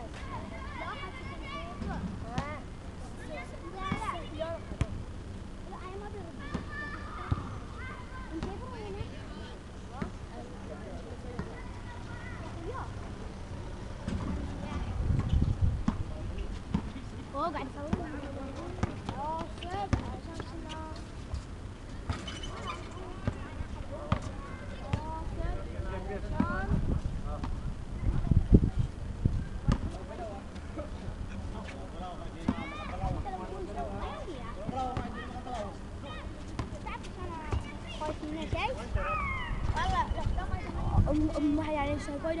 Yes. فينا شيء والله أم يعني مش هقول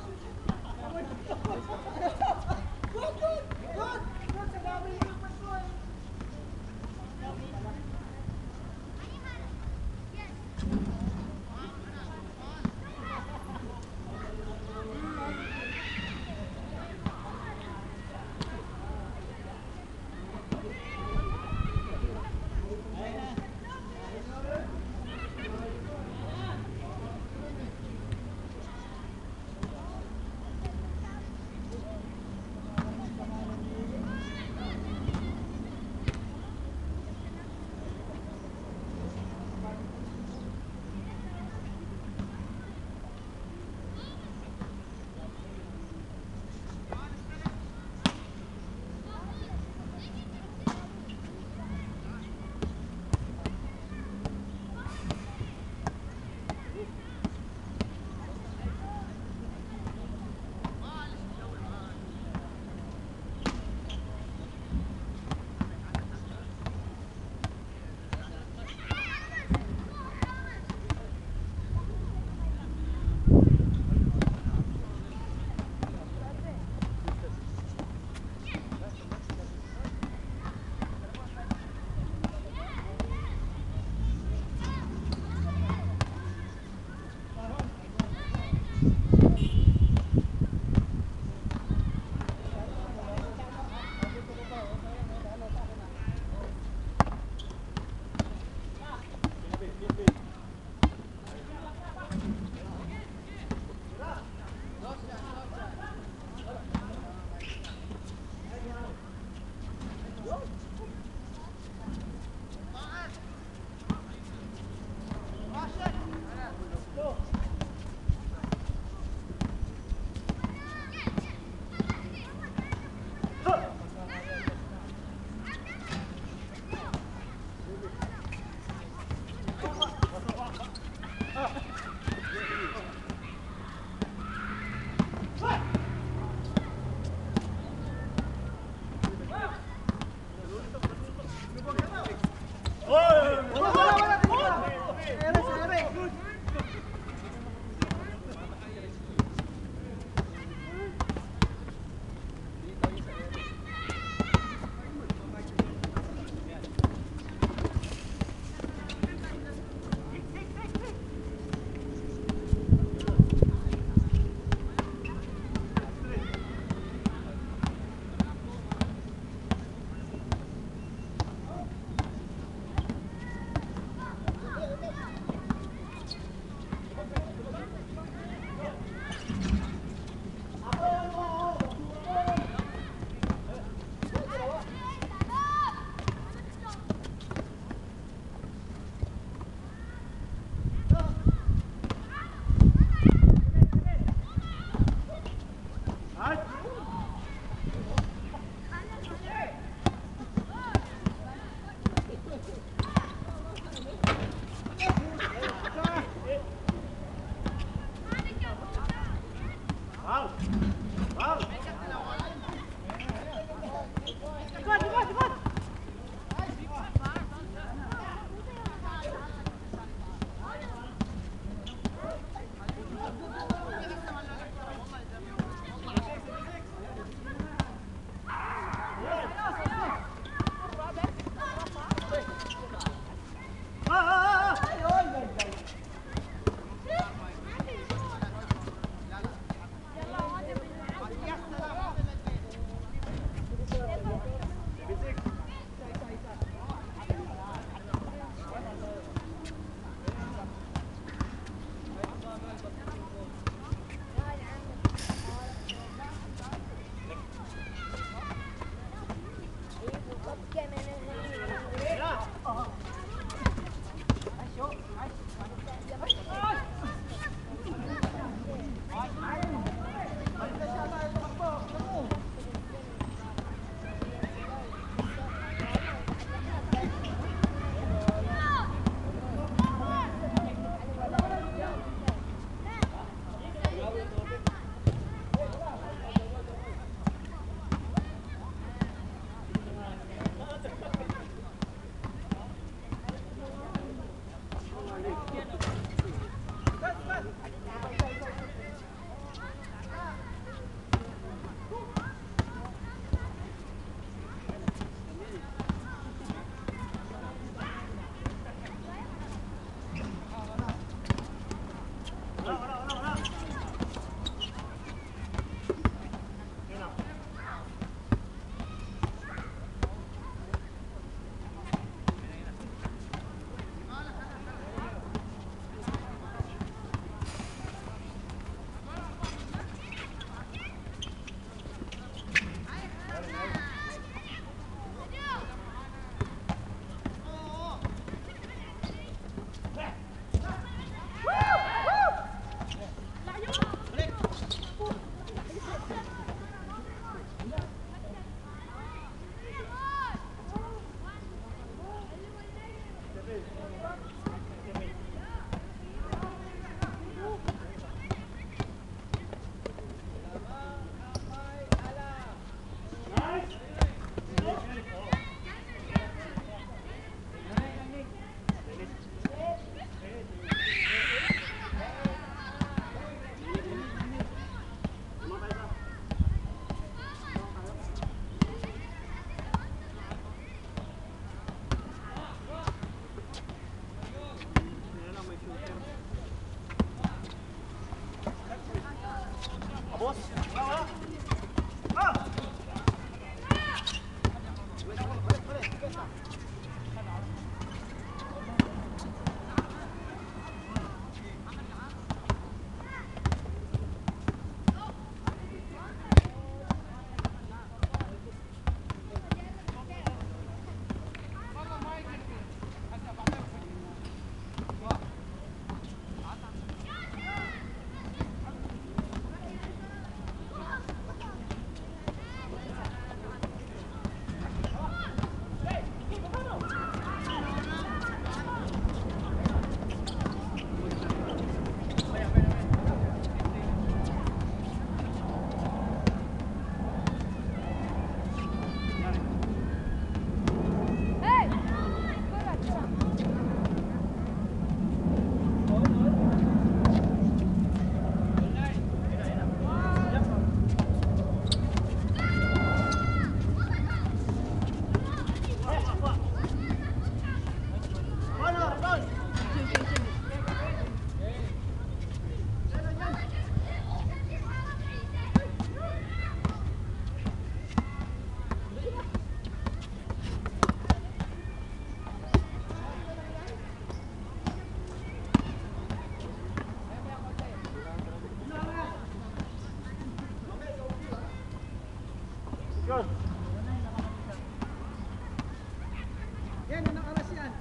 Yan, anong oras yan?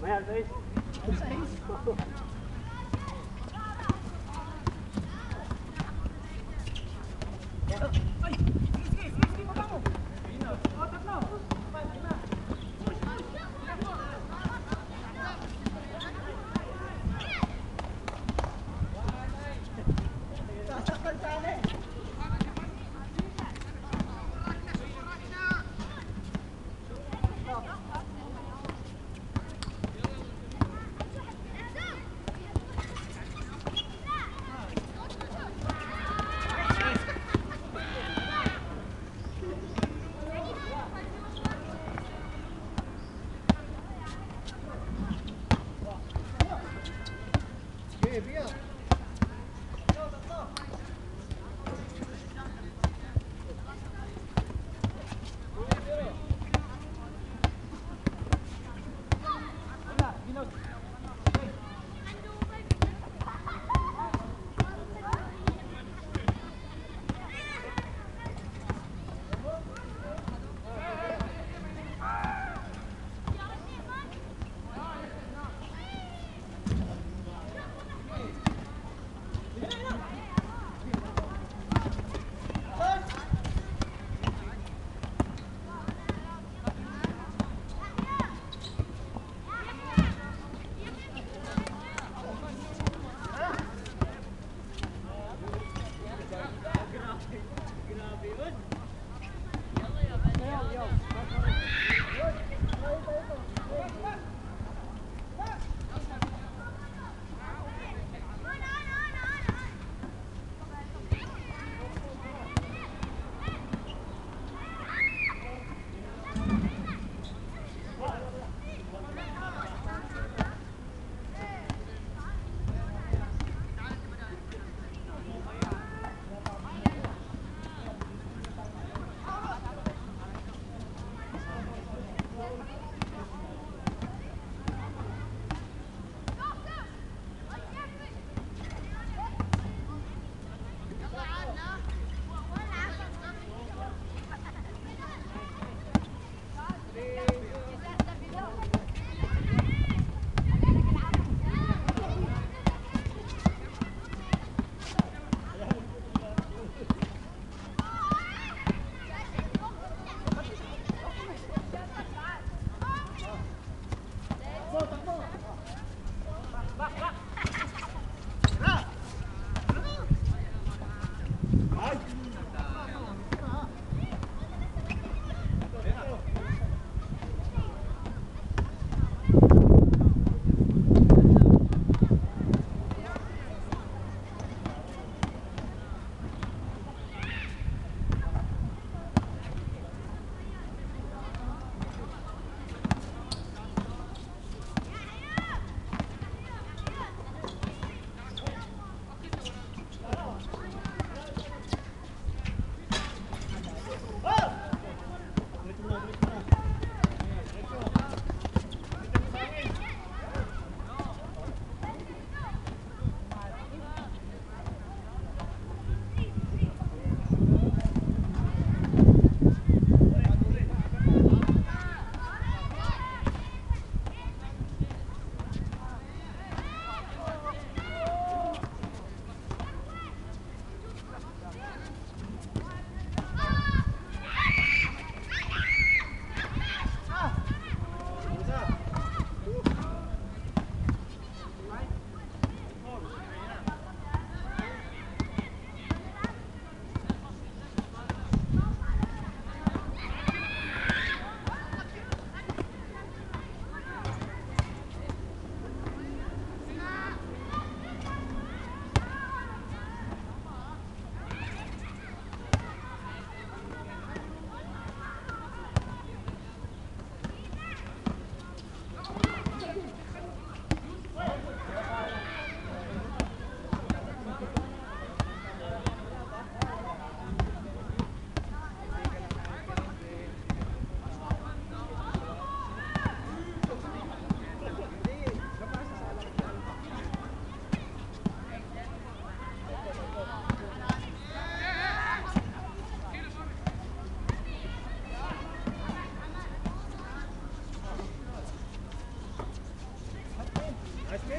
Maya, guys. Alas 6.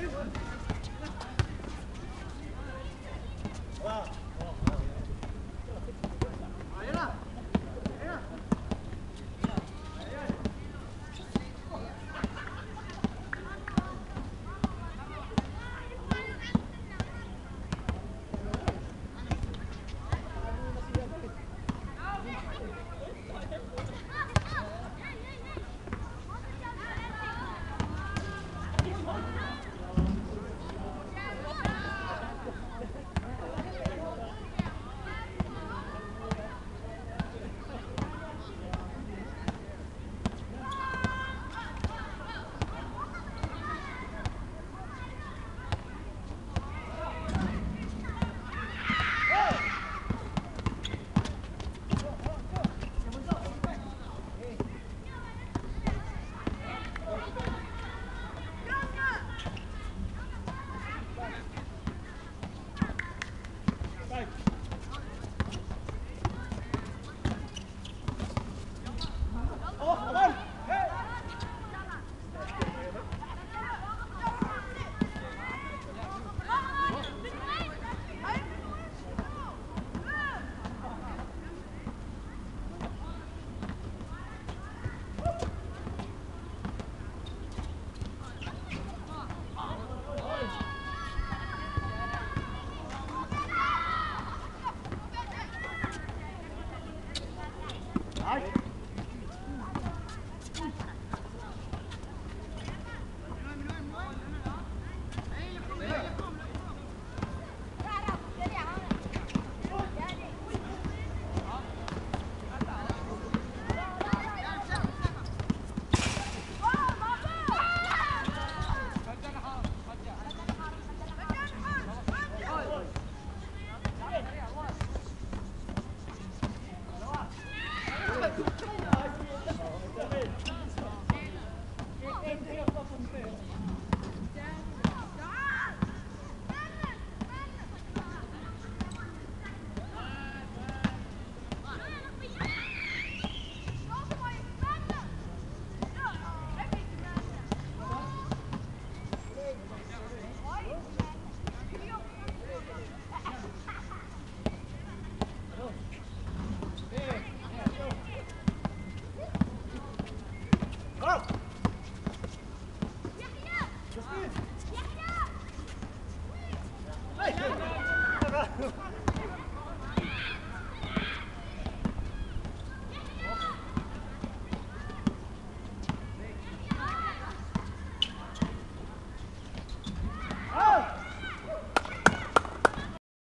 Hey,